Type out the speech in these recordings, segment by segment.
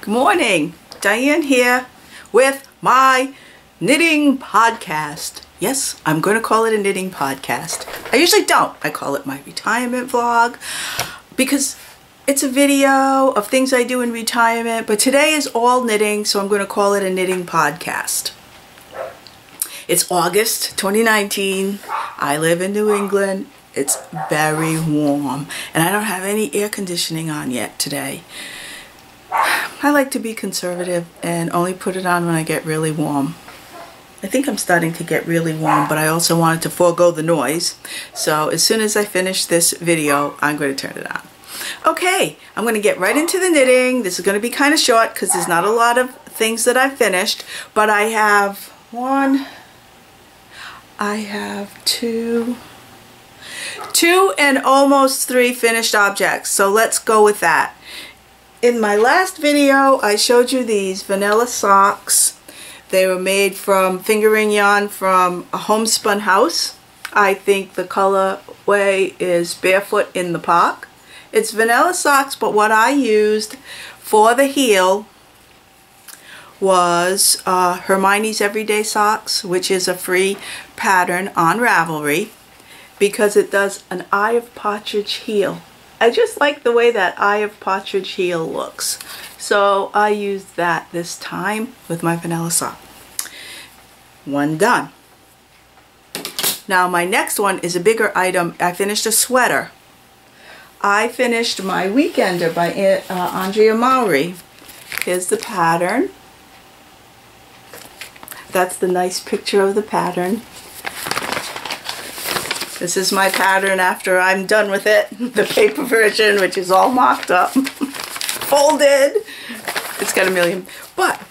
Good morning. Diane here with my knitting podcast. Yes, I'm going to call it a knitting podcast. I usually don't. I call it my retirement vlog because it's a video of things I do in retirement, but today is all knitting, so I'm going to call it a knitting podcast. It's August 2019. I live in New England. It's very warm, and I don't have any air conditioning on yet today. I like to be conservative and only put it on when I get really warm. I think I'm starting to get really warm, but I also wanted to forego the noise. So as soon as I finish this video, I'm going to turn it on. Okay, I'm going to get right into the knitting. This is going to be kind of short because there's not a lot of things that I've finished, but I have one, I have two, two and almost three finished objects. So let's go with that. In my last video, I showed you these vanilla socks. They were made from fingering yarn from a homespun house. I think the colorway is Barefoot in the Park. It's vanilla socks, but what I used for the heel was uh, Hermione's Everyday Socks, which is a free pattern on Ravelry because it does an Eye of Partridge heel. I just like the way that Eye of Partridge heel looks. So I used that this time with my vanilla sock. One done. Now my next one is a bigger item. I finished a sweater. I finished my Weekender by uh, Andrea Mowry. Here's the pattern. That's the nice picture of the pattern. This is my pattern after I'm done with it. The paper version, which is all mocked up, folded. It's got a million. But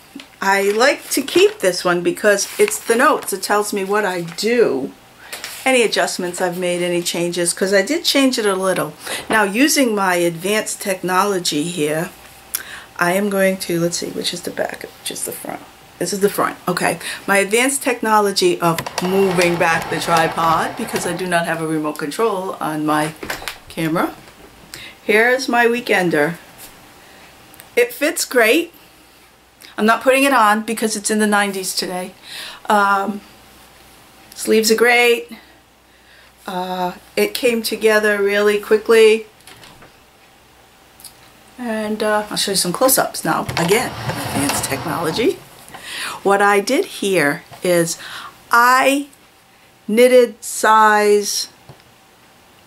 I like to keep this one because it's the notes. It tells me what I do. Any adjustments I've made, any changes, because I did change it a little. Now using my advanced technology here, I am going to, let's see, which is the back, which is the front. This is the front. Okay. My advanced technology of moving back the tripod because I do not have a remote control on my camera. Here's my weekender. It fits great. I'm not putting it on because it's in the 90s today. Um, sleeves are great. Uh, it came together really quickly. And uh, I'll show you some close-ups now. Again, advanced technology. What I did here is I knitted size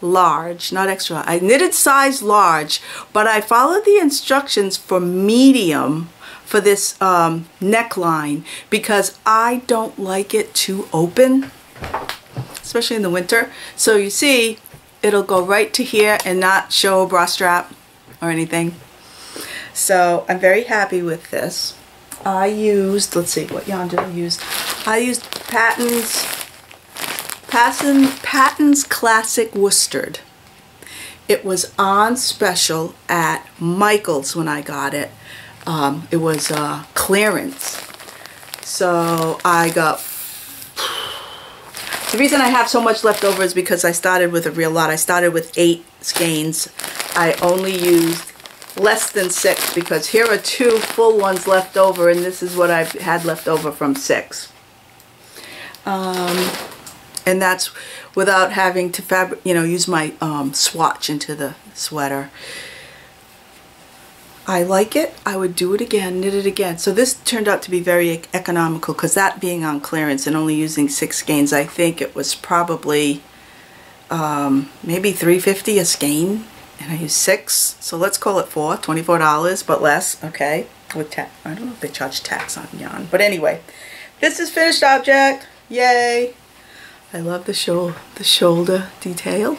large, not extra. I knitted size large, but I followed the instructions for medium for this um, neckline because I don't like it too open, especially in the winter. So you see, it'll go right to here and not show a bra strap or anything. So I'm very happy with this. I used, let's see, what yarn did I use? I used Patons, Patton, Patton's Classic Worsted. It was on special at Michael's when I got it. Um, it was uh, clearance. So I got, the reason I have so much left over is because I started with a real lot. I started with eight skeins. I only used less than six because here are two full ones left over and this is what I've had left over from six. Um, and that's without having to fabric, you know, use my um, swatch into the sweater. I like it. I would do it again, knit it again. So this turned out to be very economical because that being on clearance and only using six skeins, I think it was probably um, maybe 350 a skein and I use six, so let's call it four, $24, but less, okay, with tax. I don't know if they charge tax on yarn, but anyway, this is finished object, yay. I love the, show, the shoulder detail.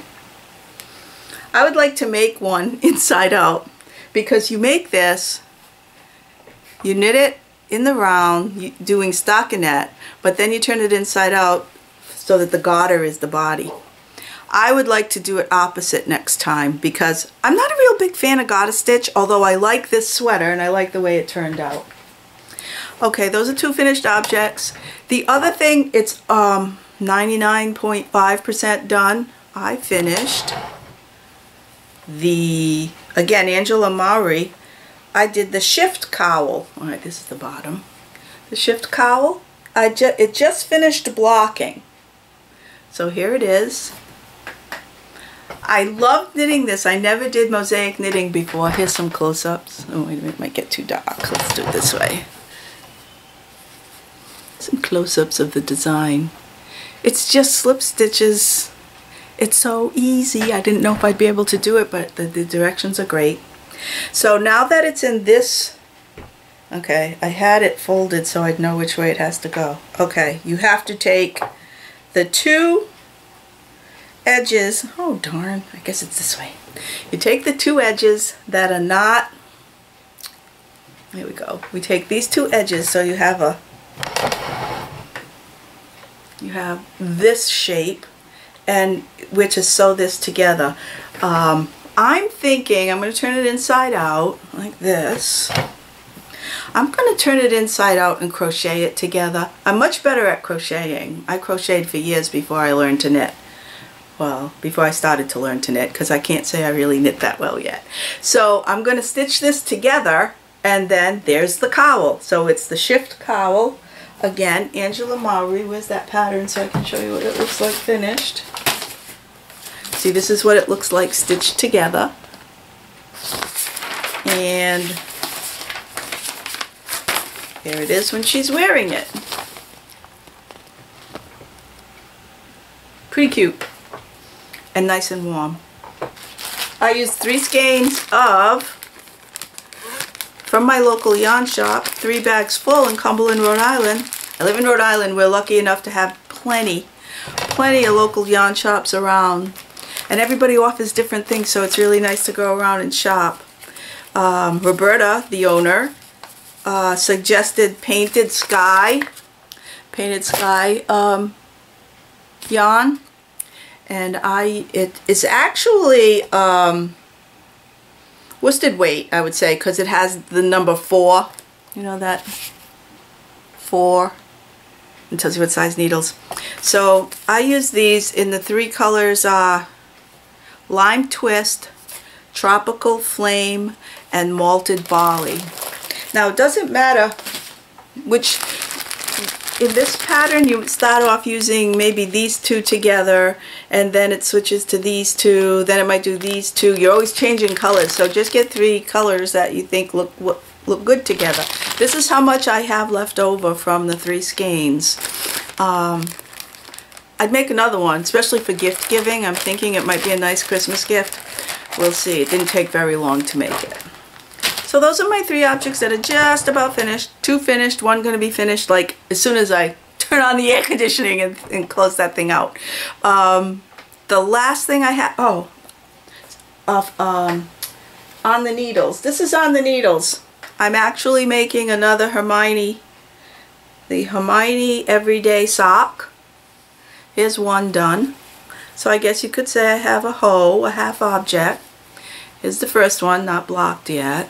I would like to make one inside out because you make this, you knit it in the round, doing stockinette, but then you turn it inside out so that the garter is the body. I would like to do it opposite next time because I'm not a real big fan of garter stitch, although I like this sweater and I like the way it turned out. Okay, those are two finished objects. The other thing, it's 99.5% um, done. I finished the, again, Angela Mowry I did the shift cowl. All right, this is the bottom. The shift cowl, I ju it just finished blocking. So here it is. I love knitting this. I never did mosaic knitting before. Here's some close-ups. Oh, wait a minute, it might get too dark. Let's do it this way. Some close-ups of the design. It's just slip stitches. It's so easy. I didn't know if I'd be able to do it, but the, the directions are great. So now that it's in this, okay, I had it folded so I'd know which way it has to go. Okay, you have to take the two edges, oh darn, I guess it's this way. You take the two edges that are not, here we go, we take these two edges so you have a, you have this shape and which is sew this together. Um, I'm thinking I'm going to turn it inside out like this. I'm going to turn it inside out and crochet it together. I'm much better at crocheting. I crocheted for years before I learned to knit. Well, before I started to learn to knit because I can't say I really knit that well yet. So I'm going to stitch this together and then there's the cowl. So it's the shift cowl. Again, Angela Mowry, where's that pattern so I can show you what it looks like finished. See, this is what it looks like stitched together. And there it is when she's wearing it. Pretty cute and nice and warm. I used three skeins of, from my local yarn shop, three bags full in Cumberland, Rhode Island. I live in Rhode Island. We're lucky enough to have plenty, plenty of local yarn shops around and everybody offers different things so it's really nice to go around and shop. Um, Roberta, the owner, uh, suggested Painted Sky, Painted Sky um, yarn and I it is actually um, worsted weight I would say because it has the number four. You know that? Four. It tells you what size needles. So I use these in the three colors uh, lime twist, tropical flame, and malted barley. Now it doesn't matter which, in this pattern you start off using maybe these two together and then it switches to these two, then it might do these two. You're always changing colors, so just get three colors that you think look look good together. This is how much I have left over from the three skeins. Um, I'd make another one, especially for gift giving. I'm thinking it might be a nice Christmas gift. We'll see. It didn't take very long to make it. So those are my three objects that are just about finished. Two finished, one going to be finished like as soon as I turn on the air conditioning and, and close that thing out. Um, the last thing I have, oh, of, um, on the needles. This is on the needles. I'm actually making another Hermione, the Hermione Everyday Sock. Here's one done. So I guess you could say I have a hoe, a half object. Here's the first one, not blocked yet.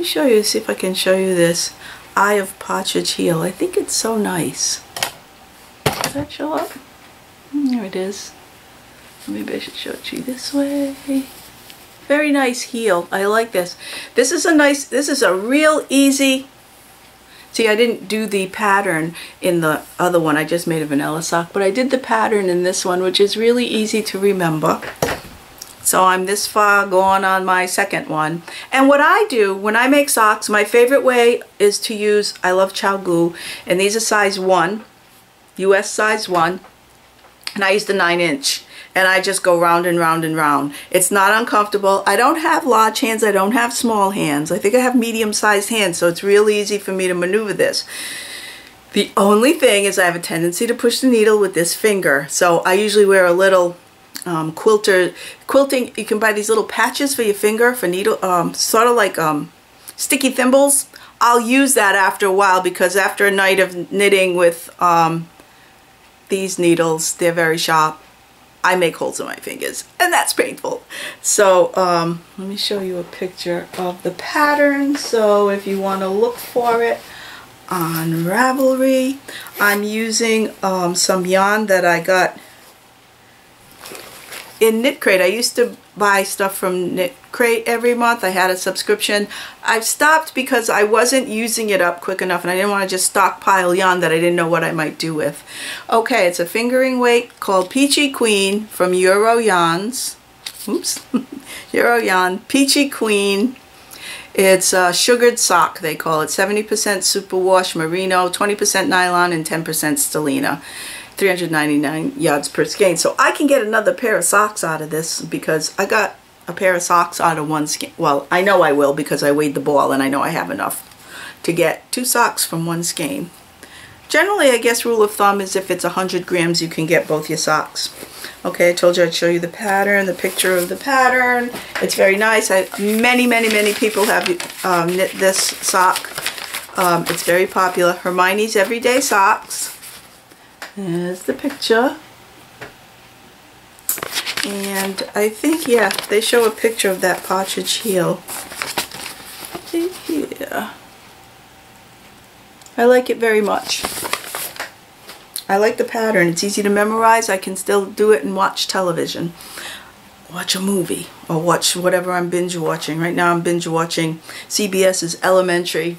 Me show you, see if I can show you this Eye of Partridge Heel. I think it's so nice. Does that show up? Hmm, there it is. Maybe I should show it to you this way. Very nice heel. I like this. This is a nice, this is a real easy See, I didn't do the pattern in the other one. I just made a vanilla sock, but I did the pattern in this one, which is really easy to remember. So I'm this far going on my second one. And what I do when I make socks, my favorite way is to use, I love ChiaoGoo, and these are size 1, US size 1, and I use the 9 inch and I just go round and round and round. It's not uncomfortable. I don't have large hands. I don't have small hands. I think I have medium-sized hands, so it's real easy for me to maneuver this. The only thing is I have a tendency to push the needle with this finger. So I usually wear a little um, quilter, quilting, you can buy these little patches for your finger for needle, um, sort of like um, sticky thimbles. I'll use that after a while because after a night of knitting with um, these needles, they're very sharp I make holes in my fingers and that's painful. So um, let me show you a picture of the pattern. So if you want to look for it on Ravelry, I'm using um, some yarn that I got in Knit Crate. I used to buy stuff from Knit Crate every month. I had a subscription. I've stopped because I wasn't using it up quick enough and I didn't want to just stockpile yarn that I didn't know what I might do with. Okay, it's a fingering weight called Peachy Queen from Euro Yarns. Oops. Euro Yarn. Peachy Queen. It's a sugared sock, they call it. 70% superwash merino, 20% nylon, and 10% stellina. 399 yards per skein. So I can get another pair of socks out of this because I got a pair of socks out of one skein. Well, I know I will because I weighed the ball and I know I have enough to get two socks from one skein. Generally, I guess rule of thumb is if it's 100 grams, you can get both your socks. Okay, I told you I'd show you the pattern, the picture of the pattern. It's very nice. I, many, many, many people have um, knit this sock. Um, it's very popular. Hermione's Everyday Socks. There's the picture. And I think, yeah, they show a picture of that partridge heel. Yeah. I like it very much. I like the pattern. It's easy to memorize. I can still do it and watch television. Watch a movie or watch whatever I'm binge watching. Right now I'm binge watching CBS's Elementary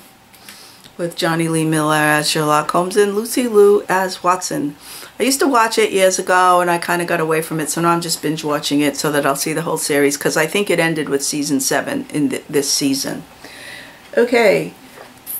with Jonny Lee Miller as Sherlock Holmes and Lucy Liu as Watson. I used to watch it years ago and I kind of got away from it so now I'm just binge watching it so that I'll see the whole series because I think it ended with season 7 in th this season. Okay,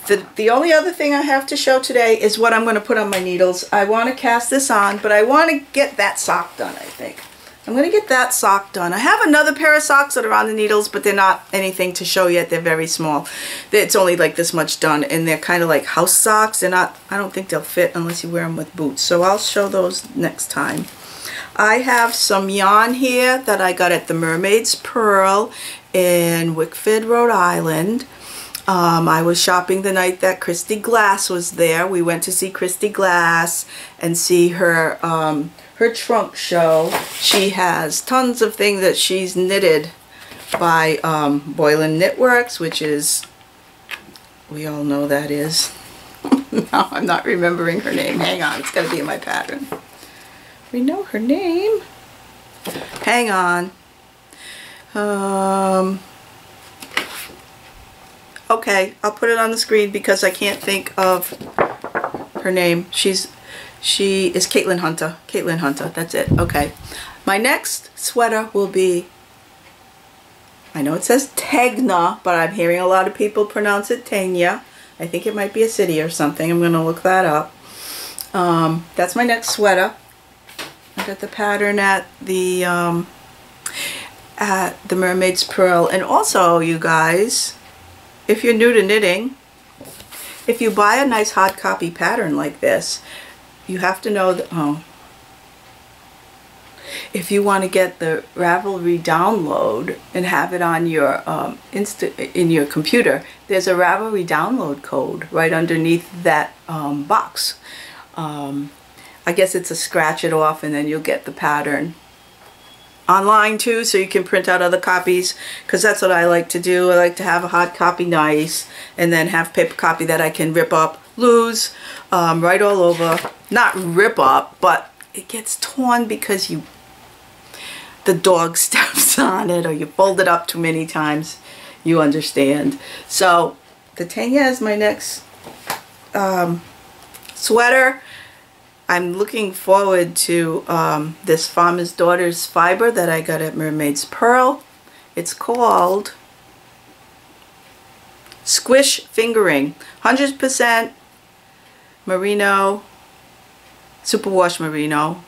the, the only other thing I have to show today is what I'm going to put on my needles. I want to cast this on but I want to get that sock done I think. I'm going to get that sock done. I have another pair of socks that are on the needles, but they're not anything to show yet. They're very small. It's only like this much done, and they're kind of like house socks. They're not, I don't think they'll fit unless you wear them with boots. So I'll show those next time. I have some yarn here that I got at the Mermaid's Purl in Wickford, Rhode Island. Um, I was shopping the night that Kristy Glass was there. We went to see Kristy Glass and see her um, her trunk show. She has tons of things that she's knitted by um, Boyland Knitworks, which is, we all know that is. now I'm not remembering her name. Hang on, it's got to be in my pattern. We know her name. Hang on. Um, okay, I'll put it on the screen because I can't think of her name. She's she is Caitlin Hunter. Caitlin Hunter, that's it. Okay. My next sweater will be, I know it says Tegna, but I'm hearing a lot of people pronounce it Tanya. I think it might be a city or something. I'm going to look that up. Um, that's my next sweater. I got the pattern at the um, at the Mermaid's Purl. And also, you guys, if you're new to knitting, if you buy a nice hard copy pattern like this, you have to know that, oh, if you want to get the Ravelry download and have it on your um, insta in your computer, there's a Ravelry download code right underneath that um, box. Um, I guess it's a scratch it off and then you'll get the pattern online too so you can print out other copies because that's what I like to do. I like to have a hard copy nice and then have paper copy that I can rip up lose um, right all over. Not rip up, but it gets torn because you the dog steps on it or you fold it up too many times. You understand. So the Tanya is my next um, sweater. I'm looking forward to um, this Farmer's Daughter's fiber that I got at Mermaid's Purl. It's called Squish Fingering. 100% merino, superwash merino.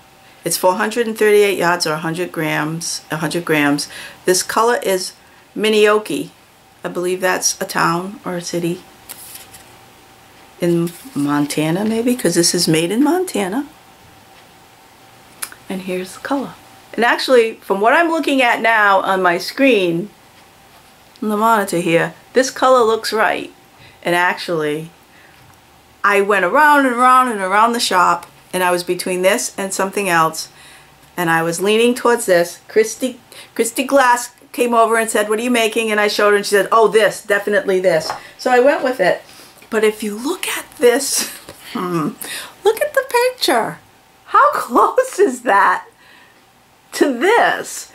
It's 438 yards or 100 grams. 100 grams. This color is Minnioki. I believe that's a town or a city in Montana maybe because this is made in Montana. And here's the color. And actually, from what I'm looking at now on my screen, on the monitor here, this color looks right. And actually, I went around and around and around the shop and I was between this and something else and I was leaning towards this. Kristy, Kristy Glass came over and said, what are you making? And I showed her and she said, oh, this, definitely this. So I went with it. But if you look at this, hmm, look at the picture. How close is that to this?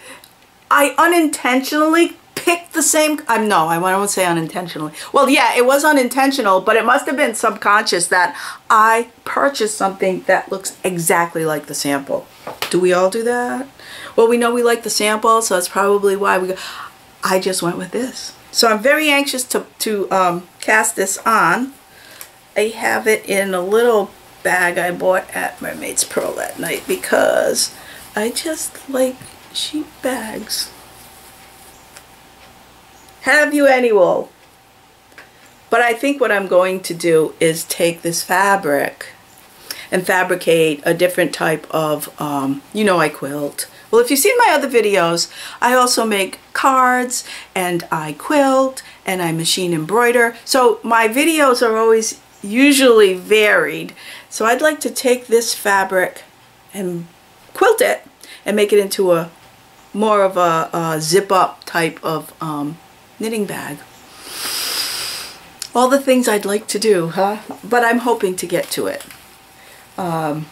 I unintentionally picked the same, I'm no, I won't say unintentionally. Well, yeah, it was unintentional, but it must have been subconscious that I purchased something that looks exactly like the sample. Do we all do that? Well, we know we like the sample, so that's probably why we go. I just went with this. So I'm very anxious to, to um, cast this on. I have it in a little bag I bought at Mermaid's Purl that night because I just like sheep bags. Have you any wool? But I think what I'm going to do is take this fabric and fabricate a different type of, um, you know I quilt. Well, if you've seen my other videos, I also make cards and I quilt and I machine embroider. So my videos are always usually varied. So I'd like to take this fabric and quilt it and make it into a more of a, a zip up type of um, knitting bag. All the things I'd like to do, huh? But I'm hoping to get to it. Um,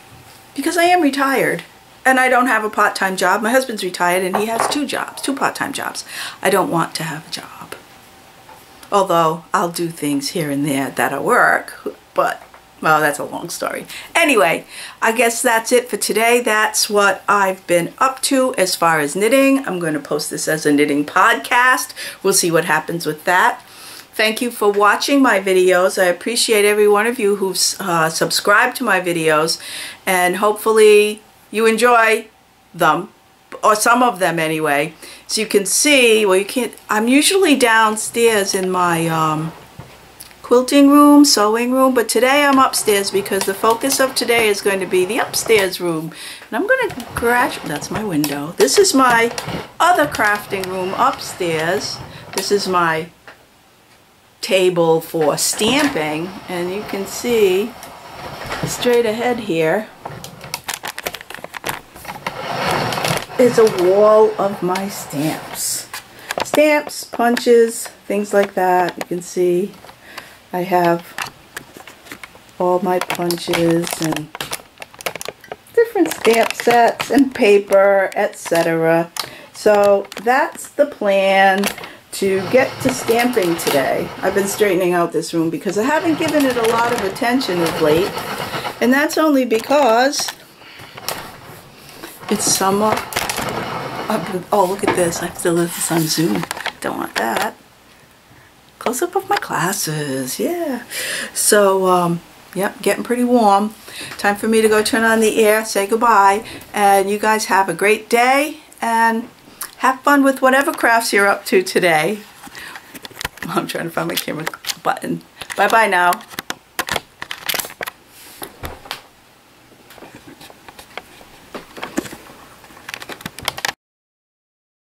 because I am retired and I don't have a part-time job. My husband's retired and he has two jobs, two part-time jobs. I don't want to have a job. Although I'll do things here and there that'll work, but well, that's a long story. Anyway, I guess that's it for today. That's what I've been up to as far as knitting. I'm going to post this as a knitting podcast. We'll see what happens with that. Thank you for watching my videos. I appreciate every one of you who've uh, subscribed to my videos and hopefully you enjoy them or some of them anyway. So you can see, well you can't, I'm usually downstairs in my um, quilting room, sewing room, but today I'm upstairs because the focus of today is going to be the upstairs room. And I'm going to crash, that's my window. This is my other crafting room upstairs. This is my table for stamping and you can see straight ahead here is a wall of my stamps. Stamps, punches, things like that. You can see I have all my punches and different stamp sets and paper, etc. So that's the plan to get to stamping today. I've been straightening out this room because I haven't given it a lot of attention of late. And that's only because it's summer. Oh, look at this. I have this on Zoom. Don't want that. Close up of my glasses. Yeah. So, um, yep, getting pretty warm. Time for me to go turn on the air, say goodbye. And you guys have a great day. And have fun with whatever crafts you're up to today. I'm trying to find my camera button. Bye-bye now.